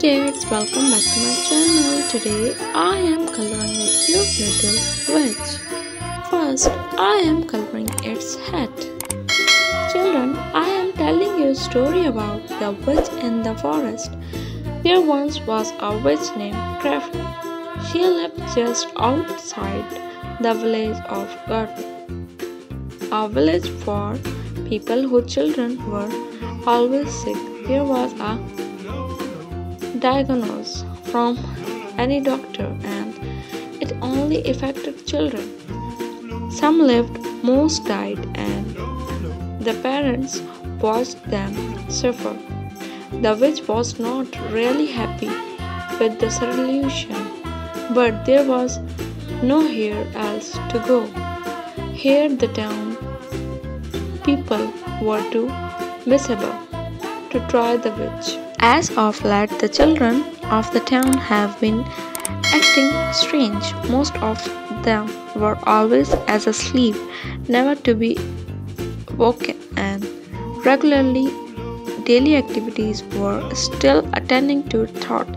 kids, welcome back to my channel. Today I am coloring a cute little witch. First, I am coloring its head. Children, I am telling you a story about the witch in the forest. There once was a witch named Crafty. She lived just outside the village of Garden, a village for people whose children were always sick. There was a diagnosis from any doctor and it only affected children. Some lived, most died, and the parents watched them suffer. The witch was not really happy with the solution, but there was nowhere else to go. Here, the town people were too miserable to try the witch. As of late, the children of the town have been acting strange. Most of them were always as asleep, never to be woken, and regularly daily activities were still attending to thought.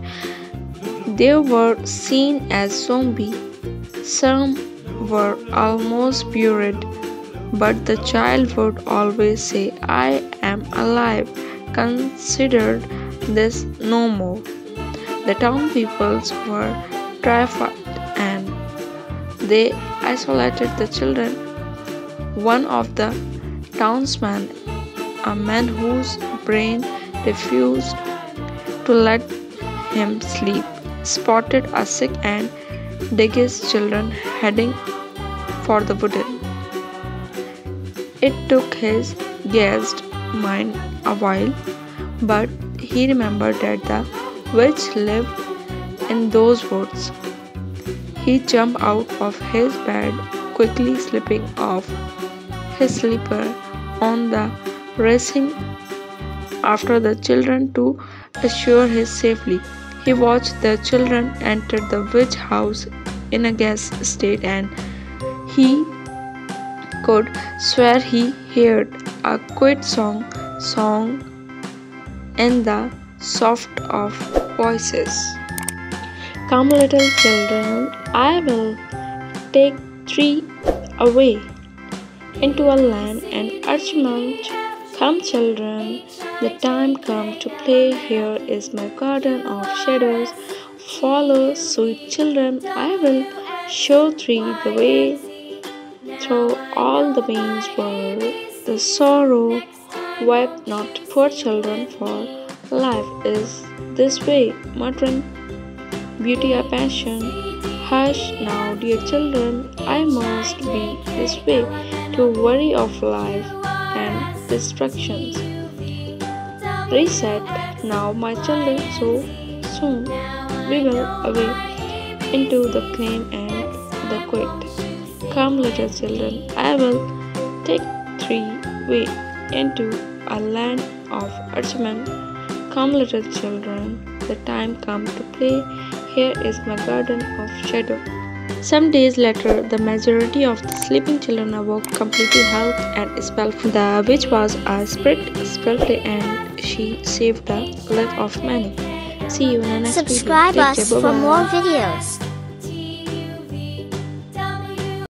They were seen as zombies. Some were almost buried, but the child would always say, I am alive, considered this no more. The town peoples were terrified and they isolated the children. One of the townsmen, a man whose brain refused to let him sleep, spotted a sick and his children heading for the wooden. It took his guest mind a while, but he remembered that the witch lived in those woods. He jumped out of his bed, quickly slipping off his slipper on the racing after the children to assure his safety. He watched the children enter the witch house in a gas state and he could swear he heard a quiet song song and the soft of voices. Come, little children, I will take three away into a land and archment. Come, children, the time come to play. Here is my garden of shadows. Follow, sweet children, I will show three the way through all the pains world, the sorrow Wipe not, poor children, for life is this way, muttering beauty a passion. Hush now, dear children, I must be this way to worry of life and destructions. Reset now, my children, so soon we will away into the clean and the quiet. Come, little children, I will take three way into a land of archman. Come, little children, the time come to play. Here is my garden of shadow. Some days later, the majority of the sleeping children awoke completely healthy and spellful. The witch was a spirit, spellful, and she saved the life of many. See you in the next Subscribe video. us for more videos.